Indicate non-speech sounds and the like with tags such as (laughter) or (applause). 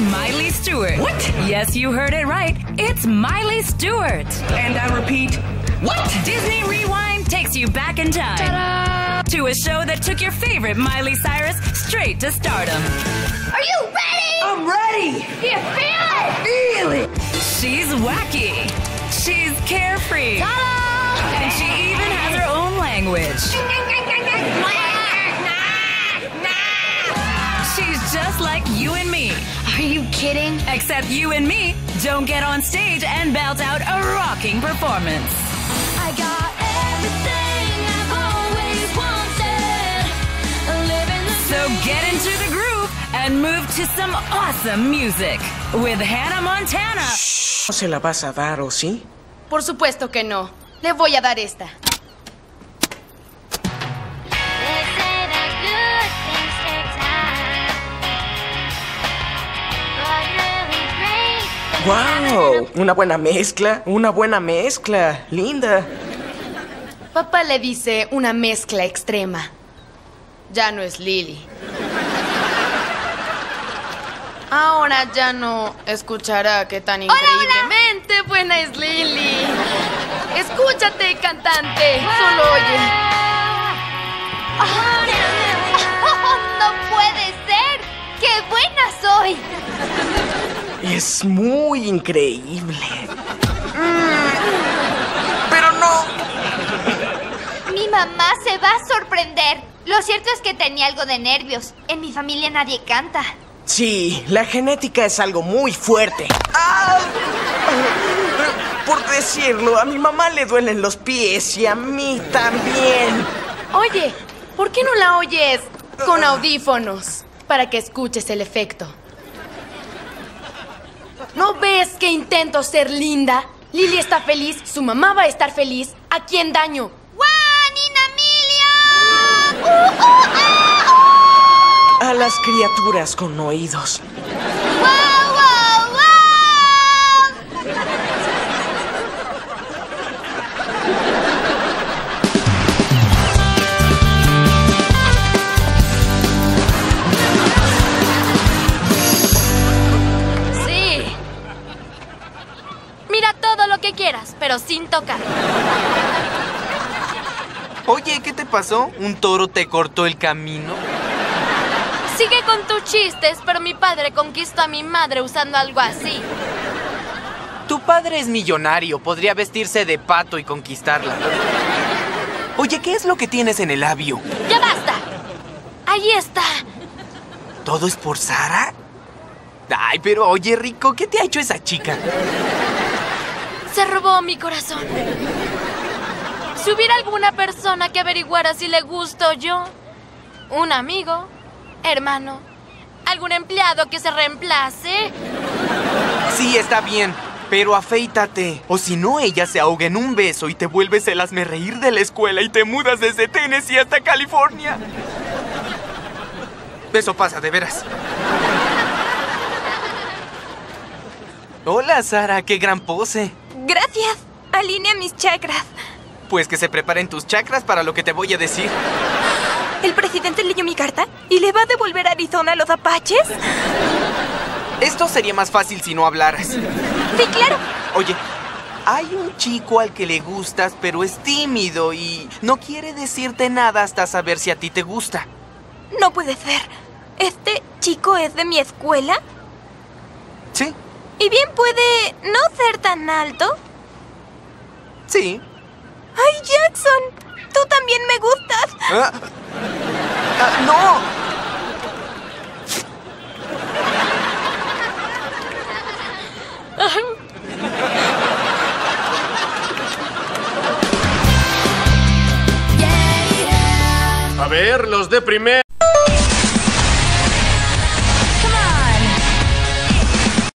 Miley Stewart. What? Yes, you heard it right. It's Miley Stewart. And I repeat, what? Disney Rewind takes you back in time to a show that took your favorite Miley Cyrus straight to stardom. Are you ready? I'm ready. You feel it? Feel it. She's wacky. She's carefree. And she even has her own language. Kidding? Except you and me don't get on stage and belt out a rocking performance. I got everything I've always wanted. Living the So get into the groove and move to some awesome music with Hannah Montana. Shh. ¿No se la vas a dar o sí? Por supuesto que no. Le voy a dar esta. ¡Wow! Una buena mezcla, una buena mezcla. Linda. Papá le dice una mezcla extrema. Ya no es Lily. Ahora ya no escuchará qué tan increíblemente buena es Lily. Escúchate, cantante. Solo oye. (laughs) ¡No puede ser! ¡Qué buena soy! Es muy increíble. Mm, Pero no. Mi mamá se va a sorprender. Lo cierto es que tenía algo de nervios. En mi familia nadie canta. Sí, la genética es algo muy fuerte. ¡Ah! Por decirlo, a mi mamá le duelen los pies y a mí también. Oye, ¿por qué no la oyes con audífonos? Para que escuches el efecto. ¿No ves que intento ser linda? Lily está feliz, su mamá va a estar feliz. ¿A quién daño? ¡Juan, Emilia! ¡Uh, A las criaturas con oídos. Lo que quieras, pero sin tocar. Oye, ¿qué te pasó? ¿Un toro te cortó el camino? Sigue con tus chistes, pero mi padre conquistó a mi madre usando algo así. Tu padre es millonario, podría vestirse de pato y conquistarla. Oye, ¿qué es lo que tienes en el labio? ¡Ya basta! Ahí está. ¿Todo es por Sara? Ay, pero oye, Rico, ¿qué te ha hecho esa chica? Se robó mi corazón. Si hubiera alguna persona que averiguara si le gusto yo, un amigo, hermano, algún empleado que se reemplace, Sí, está bien, pero afeítate. O si no, ella se ahoga en un beso y te vuelves el hazme reír de la escuela y te mudas desde Tennessee hasta California. Eso pasa, de veras. Hola, Sara, qué gran pose. Gracias. Alinea mis chakras. Pues que se preparen tus chakras para lo que te voy a decir. ¿El presidente leyó mi carta? ¿Y le va a devolver a Arizona a los apaches? Esto sería más fácil si no hablaras. Sí, claro. Oye, hay un chico al que le gustas, pero es tímido y no quiere decirte nada hasta saber si a ti te gusta. No puede ser. ¿Este chico es de mi escuela? ¿Sí? ¿Y bien puede no ser tan alto? Sí. ¡Ay, Jackson! Tú también me gustas. Ah. Ah, ¡No! A ver, los de primer.